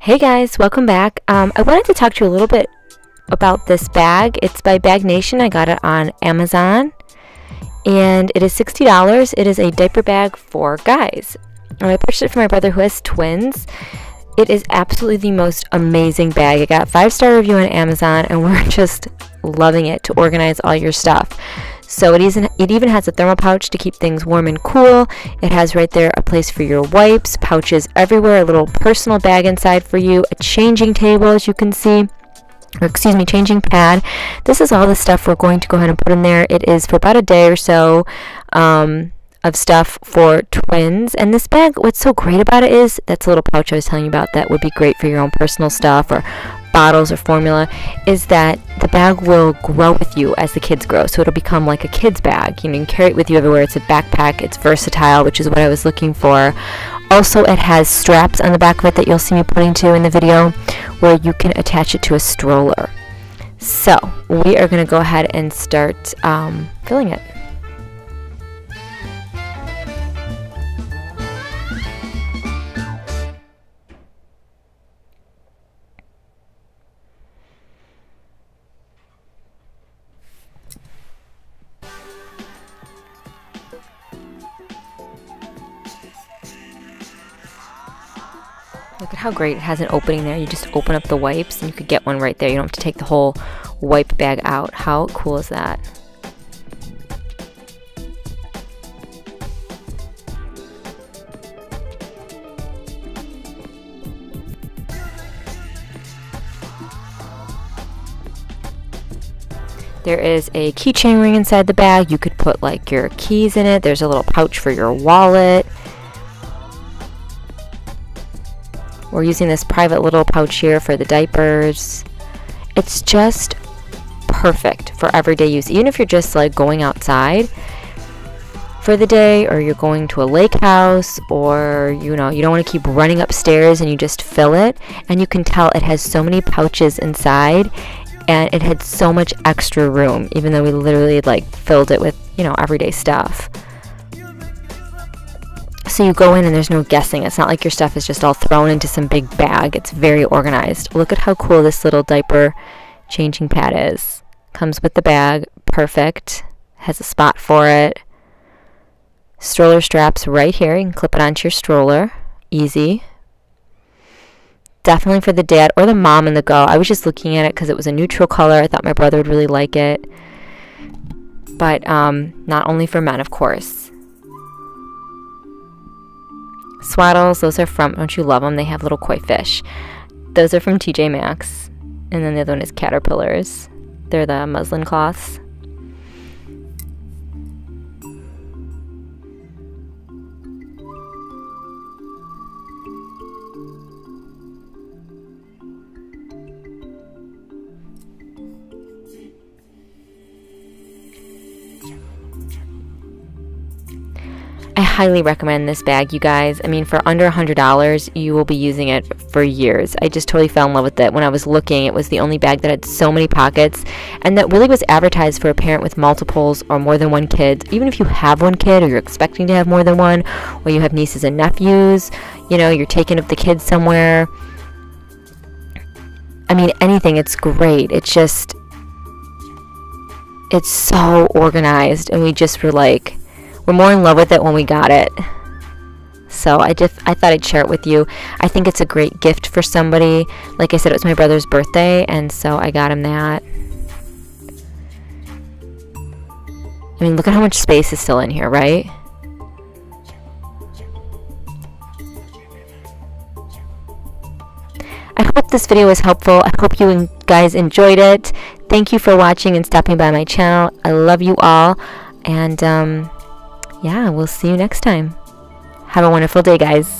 Hey guys, welcome back. Um, I wanted to talk to you a little bit about this bag. It's by Bag Nation. I got it on Amazon and it is $60. It is a diaper bag for guys. And I purchased it for my brother who has twins. It is absolutely the most amazing bag. I got five star review on Amazon and we're just loving it to organize all your stuff. So it even, it even has a thermal pouch to keep things warm and cool. It has right there a place for your wipes, pouches everywhere, a little personal bag inside for you, a changing table as you can see or excuse me, changing pad. This is all the stuff we're going to go ahead and put in there. It is for about a day or so um, of stuff for twins. And this bag, what's so great about it is that's a little pouch I was telling you about that would be great for your own personal stuff or bottles or formula is that the bag will grow with you as the kids grow. So it'll become like a kid's bag. You know, you can carry it with you everywhere. It's a backpack. It's versatile, which is what I was looking for. Also, it has straps on the back of it that you'll see me putting to in the video where you can attach it to a stroller. So, we are going to go ahead and start um, filling it. Look at how great it has an opening there. You just open up the wipes and you could get one right there. You don't have to take the whole wipe bag out. How cool is that? There is a keychain ring inside the bag. You could put like your keys in it. There's a little pouch for your wallet. We're using this private little pouch here for the diapers. It's just perfect for everyday use. Even if you're just like going outside for the day or you're going to a lake house or you know you don't want to keep running upstairs and you just fill it and you can tell it has so many pouches inside and it had so much extra room even though we literally like filled it with you know everyday stuff so you go in and there's no guessing. It's not like your stuff is just all thrown into some big bag. It's very organized. Look at how cool this little diaper changing pad is. Comes with the bag, perfect. Has a spot for it. Stroller straps right here. You can clip it onto your stroller. Easy. Definitely for the dad or the mom in the go. I was just looking at it because it was a neutral color. I thought my brother would really like it. But um, not only for men, of course. Swaddles, those are from, don't you love them? They have little koi fish. Those are from TJ Maxx. And then the other one is Caterpillars. They're the muslin cloths. Highly recommend this bag, you guys. I mean, for under $100, you will be using it for years. I just totally fell in love with it. When I was looking, it was the only bag that had so many pockets and that really was advertised for a parent with multiples or more than one kid. Even if you have one kid or you're expecting to have more than one, or you have nieces and nephews, you know, you're taking up the kids somewhere. I mean, anything, it's great. It's just, it's so organized. And we just were like, we're more in love with it when we got it. So I just I thought I'd share it with you. I think it's a great gift for somebody. Like I said, it was my brother's birthday, and so I got him that. I mean, look at how much space is still in here, right? I hope this video was helpful. I hope you guys enjoyed it. Thank you for watching and stopping by my channel. I love you all. And, um, yeah, we'll see you next time. Have a wonderful day, guys.